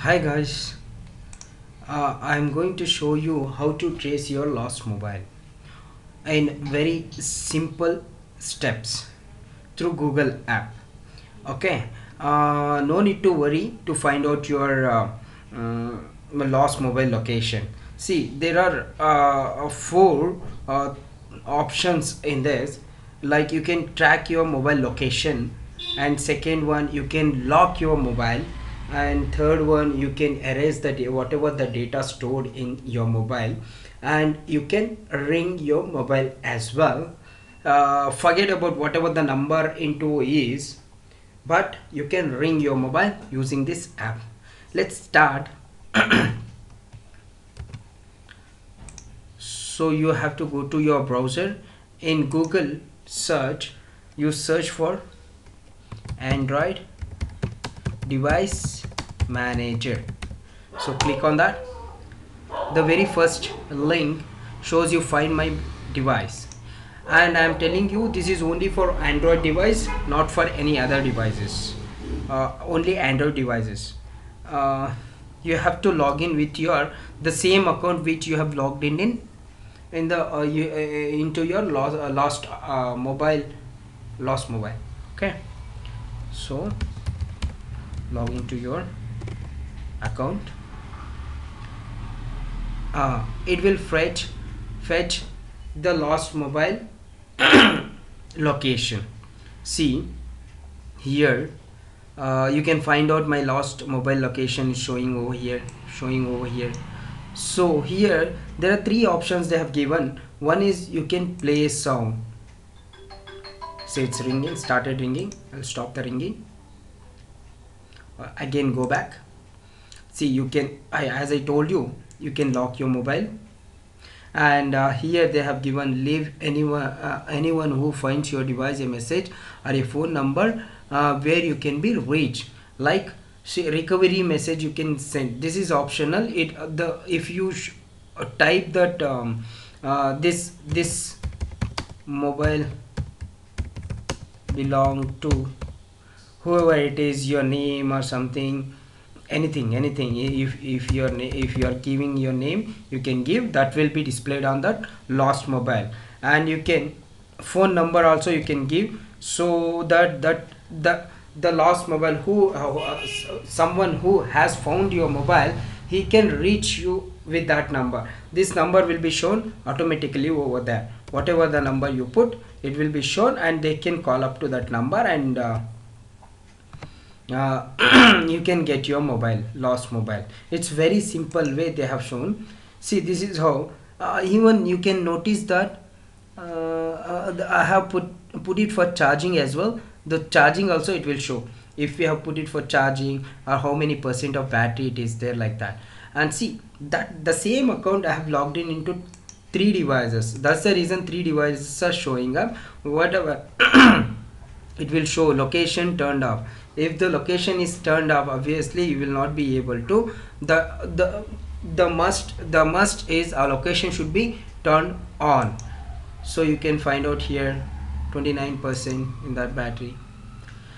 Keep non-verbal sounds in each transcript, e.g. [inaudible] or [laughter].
hi guys. Uh, I'm going to show you how to trace your lost mobile in very simple steps through Google app. Okay? Uh, no need to worry to find out your uh, uh, lost mobile location. See there are uh, four uh, options in this. Like you can track your mobile location and second one you can lock your mobile and third one you can erase the whatever the data stored in your mobile. And you can ring your mobile as well. Uh, forget about whatever the number into is but you can ring your mobile using this app. Let's start. [coughs] So you have to go to your browser. In google search you search for android device manager. So click on that. The very first link shows you find my device. And I am telling you this is only for Android device not for any other devices. Uh, only Android devices. Uh, you have to log in with your the same account which you have logged in in in the uh, you, uh, into your lost, uh, lost uh, mobile lost mobile. Okay? So log into your account. Uh, it will fetch fetch the lost mobile [coughs] location. See here uh, you can find out my lost mobile location is showing over here showing over here. So here there are three options they have given. One is you can play a sound. Say it's ringing started ringing I'll stop the ringing again go back. See you can I, as I told you you can lock your mobile. And uh, here they have given leave anyone uh, anyone who finds your device a message or a phone number uh, where you can be reached. Like recovery message you can send. This is optional. It uh, the if you uh, type that um, uh, this this mobile belong to whoever it is your name or something anything anything. If if you're if you are giving your name you can give that will be displayed on that lost mobile. And you can phone number also you can give so that that the the lost mobile who uh, someone who has found your mobile he can reach you with that number. This number will be shown automatically over there. Whatever the number you put it will be shown and they can call up to that number and uh, uh, [clears throat] you can get your mobile lost mobile. It's very simple way they have shown. See this is how uh, even you can notice that uh, uh I have put put it for charging as well. The charging also it will show. If we have put it for charging or how many percent of battery it is there like that. And see that the same account I have logged in into three devices. That's the reason three devices are showing up. Whatever [clears throat] it will show location turned off if the location is turned off obviously you will not be able to the the the must the must is our location should be turned on. So you can find out here 29 percent in that battery.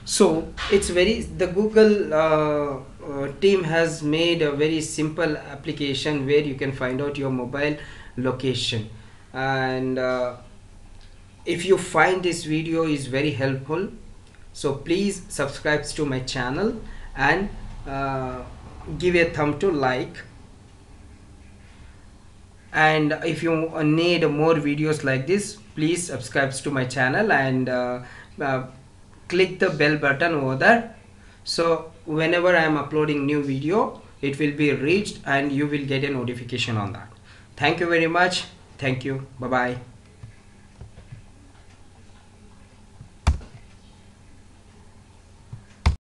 So it's very the google uh, uh, team has made a very simple application where you can find out your mobile location. And uh, if you find this video is very helpful so please subscribe to my channel and uh, give a thumb to like. And if you need more videos like this please subscribe to my channel and uh, uh, click the bell button over there. So whenever I am uploading new video it will be reached and you will get a notification on that. Thank you very much. Thank you. Bye bye